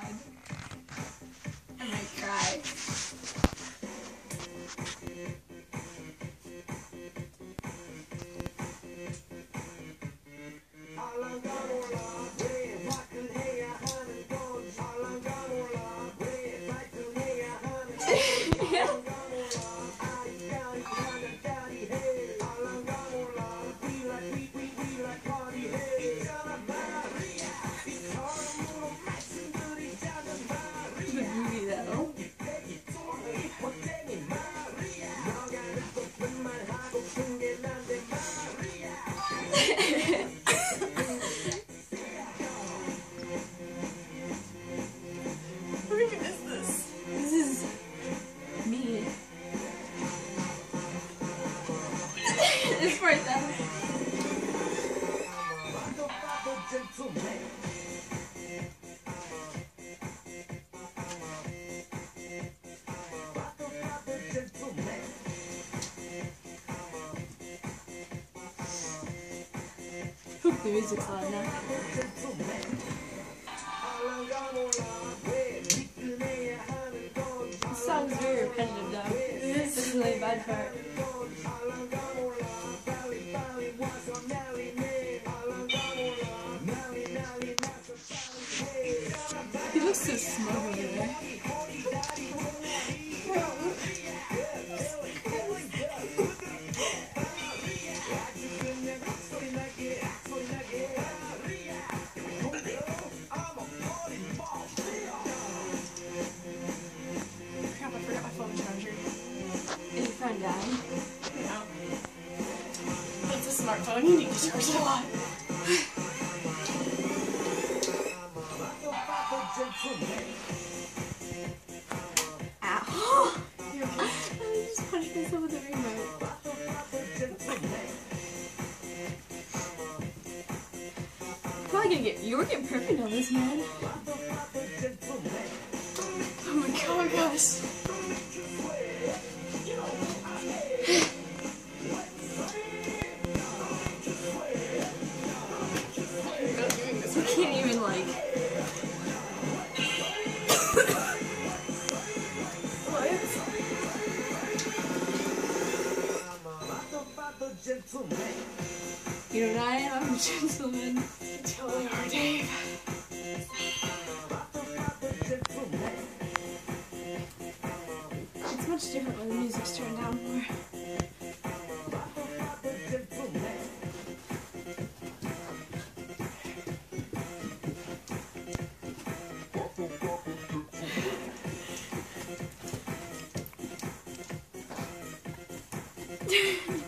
god. This though. Hope the music's loud enough. This song's very repetitive though. This is a really bad part. Smartphone, you need to charge it a lot. Punched with the remote. Probably gonna get you were getting perfect on this man. Oh my god, gosh. Right. can't even like you know I am a gentleman. Totally are, Dave. It's much different when the music's turned down more.